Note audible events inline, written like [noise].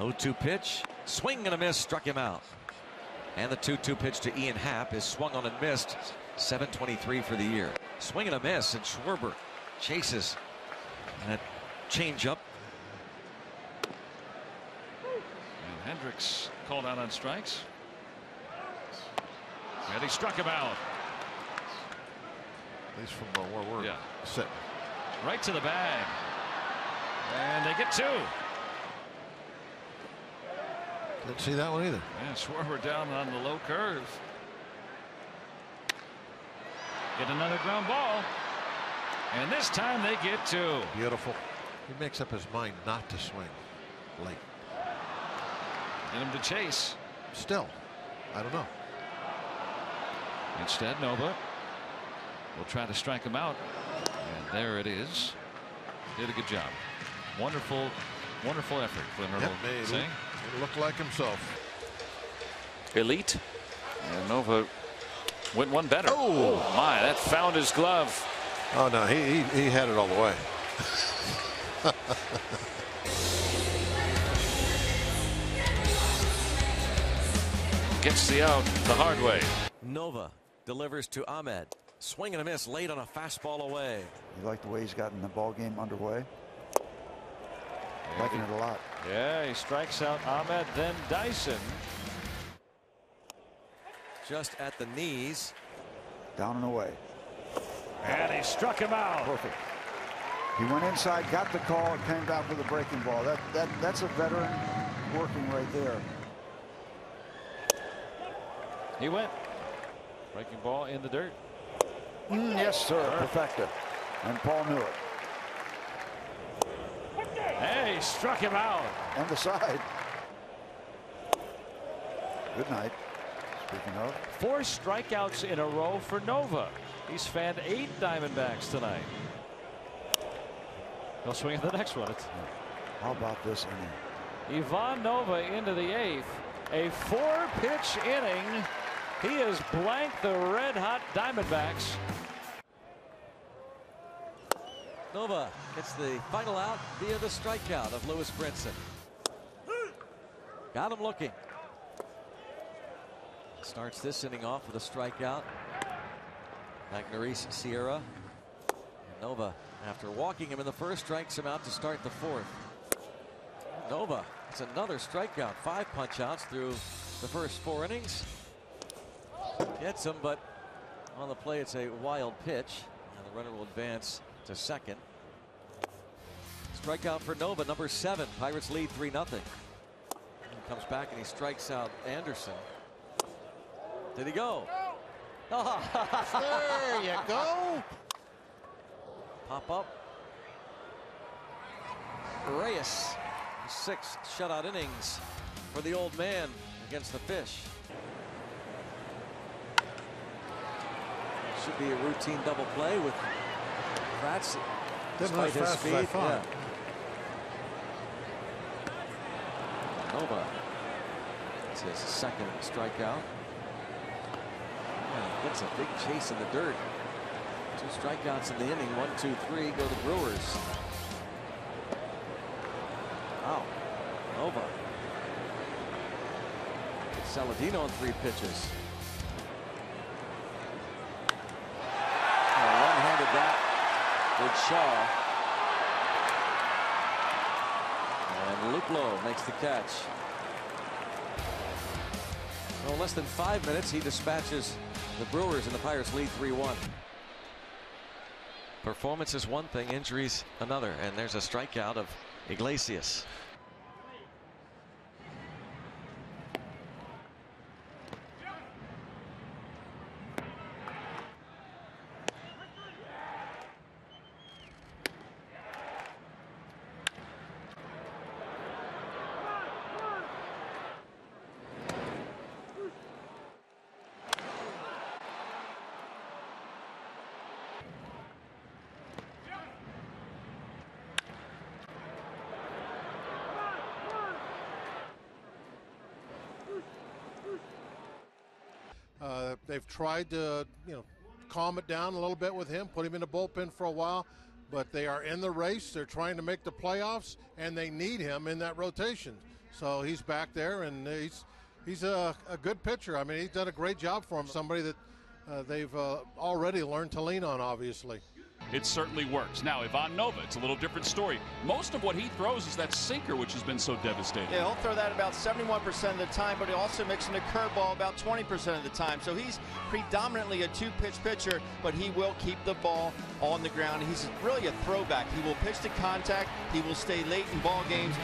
0-2 pitch, swing and a miss, struck him out. And the 2-2 pitch to Ian Happ is swung on and missed. 723 for the year. Swing and a miss, and Schwarber chases that changeup. And Hendricks called out on strikes. And he struck him out. At least from where we're Yeah. sitting. Right to the bag. And they get two. Didn't see that one either. Yeah, Schwarber down on the low curve. Get another ground ball. And this time they get two. Beautiful. He makes up his mind not to swing late. Get him to chase. Still, I don't know. Instead, Nova will try to strike him out. And there it is. Did a good job. Wonderful, wonderful effort, Flynn Yep, Hurdle made saying. it look like himself. Elite. And Nova went one better. Oh. oh. my, that found his glove. Oh no, he he, he had it all the way. [laughs] Gets the out the hard way. Nova delivers to Ahmed. Swing and a miss late on a fastball away. You like the way he's gotten the ball game underway? Liking it a lot. Yeah, he strikes out Ahmed, then Dyson. Just at the knees. Down and away. And he struck him out. Perfect. He went inside, got the call, and came back with a breaking ball. That that that's a veteran working right there. He went. Breaking ball in the dirt. Mm, yes, sir. Perfecta. And Paul knew it. He struck him out. On the side. Good night. Speaking of. Four strikeouts in a row for Nova. He's fanned eight Diamondbacks tonight. He'll swing at the next one. It's How about this inning? Ivan Nova into the eighth. A four pitch inning. He has blanked the red hot Diamondbacks. Nova gets the final out via the strikeout of Lewis Brinson. Got him looking. Starts this inning off with a strikeout. Magneuris Sierra. Nova, after walking him in the first, strikes him out to start the fourth. Nova, it's another strikeout. Five punch outs through the first four innings. Gets him, but on the play, it's a wild pitch. And the runner will advance to second. Strikeout for Nova, number seven. Pirates lead 3 0. He comes back and he strikes out Anderson. Did he go? [laughs] There you go. Pop up. Reyes, six shutout innings for the old man against the fish. Should be a routine double play with Run despite his fast as I speed. Yeah. Nova. It's his second strikeout. Yeah, gets a big chase in the dirt. Two strikeouts in the inning. One, two, three. Go the Brewers. Wow. Nova. Saladino on three pitches. Oh, One-handed that with Shaw. And Luplow makes the catch. Well, less than five minutes, he dispatches the Brewers and the Pirates lead 3-1. Performance is one thing, injuries another, and there's a strikeout of Iglesias. Uh, they've tried to, you know, calm it down a little bit with him, put him in the bullpen for a while, but they are in the race. They're trying to make the playoffs, and they need him in that rotation. So he's back there, and he's he's a, a good pitcher. I mean, he's done a great job for him. Somebody that uh, they've uh, already learned to lean on, obviously. It certainly works. Now, Ivan Nova, it's a little different story. Most of what he throws is that sinker, which has been so devastating. Yeah, he'll throw that about 71% of the time, but he also mixing a curveball about 20% of the time. So he's predominantly a two-pitch pitcher, but he will keep the ball on the ground. He's really a throwback. He will pitch to contact. He will stay late in ball games.